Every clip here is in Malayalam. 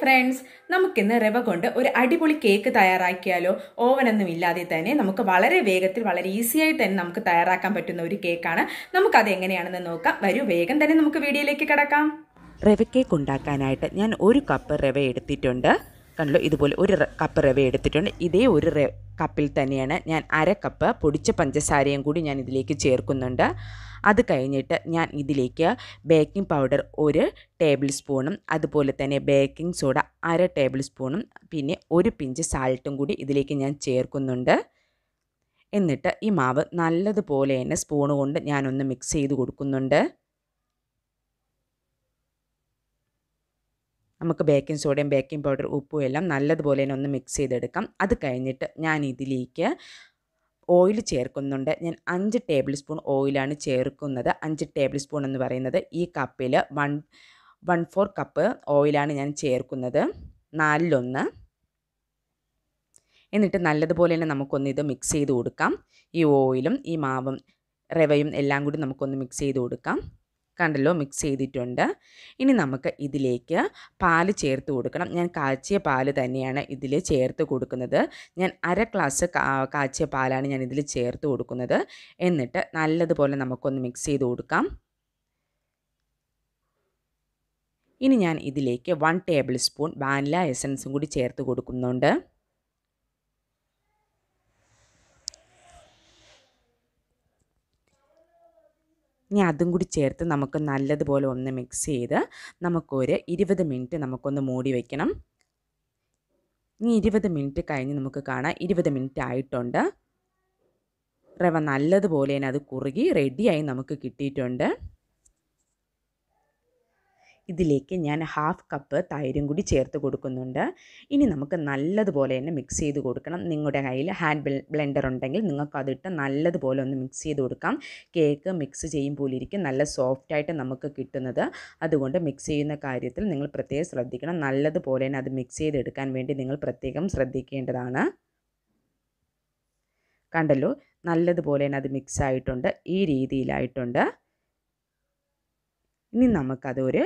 ഫ്രണ്ട്സ് നമുക്കിന്ന് റവ കൊണ്ട് ഒരു അടിപൊളി കേക്ക് തയ്യാറാക്കിയാലോ? ഓവനൊന്നും ഇല്ലാതെ തന്നെ നമുക്ക് വളരെ വേഗത്തിൽ വളരെ ഈസി ആയിട്ട് തന്നെ നമുക്ക് തയ്യാറാക്കാൻ പറ്റുന്ന ഒരു കേക്കാണ് നമുക്കത് എങ്ങനെയാണെന്ന് നോക്കാം. വരൂ വേഗം തന്നെ നമുക്ക് വീഡിയോയിലേക്ക് കിടക്കാം. റവ കേക്ക് ഉണ്ടാക്കാനായിട്ട് ഞാൻ ഒരു കപ്പ് റവ എടുത്തിട്ടുണ്ട്. കണ്ടല്ലോ ഇതുപോലെ ഒരു കപ്പ് റവ എടുത്തിട്ടുണ്ട്. ഇതേ ഒരു കപ്പിൽ തന്നെയാണ് ഞാൻ അര കപ്പ് പൊടിച്ച പഞ്ചസാരയും കൂടി ഞാൻ ഇതിലേക്ക് ചേർക്കുന്നുണ്ട്. അത് കഴിഞ്ഞിട്ട് ഞാൻ ഇതിലേക്ക് ബേക്കിംഗ് പൗഡർ ഒരു ടേബിൾ സ്പൂണും അതുപോലെ തന്നെ ബേക്കിംഗ് സോഡ അര ടേബിൾ സ്പൂണും പിന്നെ ഒരു പിഞ്ച് സാൾട്ടും കൂടി ഇതിലേക്ക് ഞാൻ ചേർക്കുന്നുണ്ട്. എന്നിട്ട് ഈ മാവ് നല്ലതുപോലെ തന്നെ സ്പൂണ് കൊണ്ട് ഞാനൊന്ന് മിക്സ് ചെയ്ത് കൊടുക്കുന്നുണ്ട്. നമുക്ക് ബേക്കിംഗ് സോഡയും ബേക്കിംഗ് പൗഡർ ഉപ്പും എല്ലാം നല്ലതുപോലെ തന്നെ ഒന്ന് മിക്സ് ചെയ്തെടുക്കാം. അത് കഴിഞ്ഞിട്ട് ഞാൻ ഇതിലേക്ക് ഓയിൽ ചേർക്കുന്നുണ്ട്. ഞാൻ അഞ്ച് ടേബിൾ സ്പൂൺ ഓയിലാണ് ചേർക്കുന്നത്. അഞ്ച് ടേബിൾ സ്പൂൺ എന്ന് പറയുന്നത് ഈ കപ്പിൽ വൺ വൺ ഫോർ കപ്പ് ഓയിലാണ് ഞാൻ ചേർക്കുന്നത്. നാലിലൊന്ന്. എന്നിട്ട് നല്ലതുപോലെ തന്നെ നമുക്കൊന്ന് ഇത് മിക്സ് ചെയ്ത് കൊടുക്കാം. ഈ ഓയിലും ഈ മാവും റവയും എല്ലാം കൂടി നമുക്കൊന്ന് മിക്സ് ചെയ്ത് കൊടുക്കാം. കണ്ടല്ലോ മിക്സ് ചെയ്തിട്ടുണ്ട്. ഇനി നമുക്ക് ഇതിലേക്ക് പാൽ ചേർത്ത് കൊടുക്കണം. ഞാൻ കാച്ചിയ പാൽ തന്നെയാണ് ഇതിൽ ചേർത്ത് കൊടുക്കുന്നത്. ഞാൻ അര ഗ്ലാസ് കാച്ചിയ പാലാണ് ഞാൻ ഇതിൽ ചേർത്ത് കൊടുക്കുന്നത്. എന്നിട്ട് നല്ലതുപോലെ നമുക്കൊന്ന് മിക്സ് ചെയ്ത് കൊടുക്കാം. ഇനി ഞാൻ ഇതിലേക്ക് വൺ ടേബിൾ സ്പൂൺ വാനില എസൻസും കൂടി ചേർത്ത് കൊടുക്കുന്നുണ്ട്. ഇനി അതും കൂടി ചേർത്ത് നമുക്ക് നല്ലതുപോലെ ഒന്ന് മിക്സ് ചെയ്ത് നമുക്കൊരു ഇരുപത് മിനിറ്റ് നമുക്കൊന്ന് മൂടി വയ്ക്കണം ഇനി ഇരുപത് മിനിറ്റ് കഴിഞ്ഞ് നമുക്ക് കാണാം ഇരുപത് മിനിറ്റ് ആയിട്ടുണ്ട്. റവ നല്ലതുപോലെ തന്നെ അത് കുറുകി റെഡിയായി നമുക്ക് കിട്ടിയിട്ടുണ്ട്. ഇതിലേക്ക് ഞാൻ ഹാഫ് കപ്പ് തൈരും കൂടി ചേർത്ത് കൊടുക്കുന്നുണ്ട്. ഇനി നമുക്ക് നല്ലതുപോലെ തന്നെ മിക്സ് ചെയ്ത് കൊടുക്കണം. നിങ്ങളുടെ കയ്യിൽ ഹാൻഡ് ബ്ലെൻഡർ ഉണ്ടെങ്കിൽ നിങ്ങൾക്ക് അതിട്ട് നല്ലതുപോലെ ഒന്ന് മിക്സ് ചെയ്ത് കൊടുക്കാം. കേക്ക് മിക്സ് ചെയ്യുമ്പോൾ ഇരിക്കും. നല്ല സോഫ്റ്റായിട്ട് നമുക്ക് കിട്ടുന്നത്. അതുകൊണ്ട് മിക്സ് ചെയ്യുന്ന കാര്യത്തിൽ നിങ്ങൾ പ്രത്യേകം ശ്രദ്ധിക്കണം. നല്ലതുപോലെ തന്നെ അത് മിക്സ് ചെയ്തെടുക്കാൻ വേണ്ടി നിങ്ങൾ പ്രത്യേകം ശ്രദ്ധിക്കേണ്ടതാണ്. കണ്ടല്ലോ? നല്ലതുപോലെ തന്നെ അത് മിക്സ് ആയിട്ടുണ്ട്. ഈ രീതിയിലായിട്ടുണ്ട്. ഇനി നമുക്കതൊരു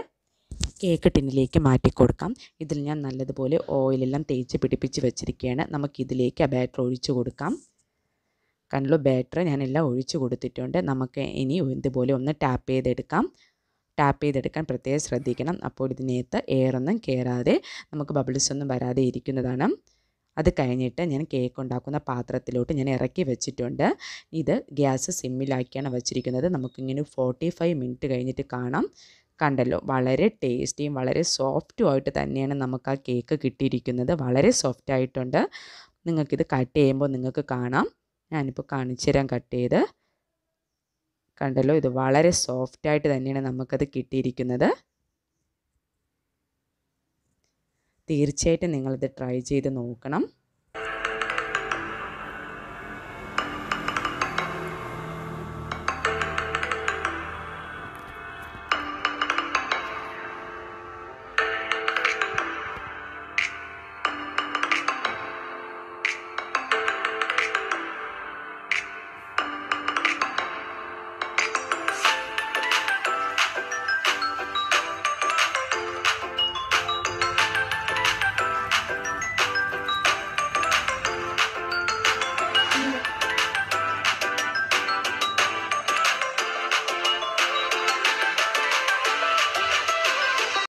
കേക്ക് ടിന്നിലേക്ക് മാറ്റി കൊടുക്കാം ഇതിൽ ഞാൻ നല്ലതുപോലെ ഓയിലെല്ലാം തേച്ച് പിടിപ്പിച്ച് വെച്ചിരിക്കുകയാണ്. നമുക്കിതിലേക്ക് ആ ബാറ്റർ ഒഴിച്ച് കൊടുക്കാം. കണ്ടല്ലോ ബാറ്റർ ഞാനെല്ലാം ഒഴിച്ചു കൊടുത്തിട്ടുണ്ട്. നമുക്ക് ഇനി ഇതുപോലെ ഒന്ന് ടാപ്പ് ചെയ്തെടുക്കാം. ടാപ്പ് ചെയ്തെടുക്കാൻ പ്രത്യേകം ശ്രദ്ധിക്കണം. അപ്പോൾ ഇതിനകത്ത് എയറൊന്നും കയറാതെ നമുക്ക് ബബിൾസ് ഒന്നും വരാതെ ഇരിക്കുന്നതാണ്. അത് കഴിഞ്ഞിട്ട് ഞാൻ കേക്ക് ഉണ്ടാക്കുന്ന പാത്രത്തിലോട്ട് ഞാൻ ഇറക്കി വെച്ചിട്ടുണ്ട്. ഇത് ഗ്യാസ് സിമ്മിലാക്കിയാണ് വച്ചിരിക്കുന്നത്. നമുക്കിങ്ങനെ ഫോർട്ടി ഫൈവ് മിനിറ്റ് കഴിഞ്ഞിട്ട് കാണാം. കണ്ടല്ലോ. വളരെ ടേസ്റ്റിയും വളരെ സോഫ്റ്റും ആയിട്ട് തന്നെയാണ് നമുക്ക് ആ കേക്ക് കിട്ടിയിരിക്കുന്നത്. വളരെ സോഫ്റ്റ് ആയിട്ടുണ്ട്. നിങ്ങൾക്കിത് കട്ട് ചെയ്യുമ്പോൾ നിങ്ങൾക്ക് കാണാം. ഞാനിപ്പോൾ കാണിച്ചു തരാം കട്ട് ചെയ്ത്. കണ്ടല്ലോ ഇത് വളരെ സോഫ്റ്റായിട്ട് തന്നെയാണ് നമുക്കത് കിട്ടിയിരിക്കുന്നത്. തീർച്ചയായിട്ടും നിങ്ങളിത് ട്രൈ ചെയ്ത് നോക്കണം.